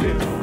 Yeah.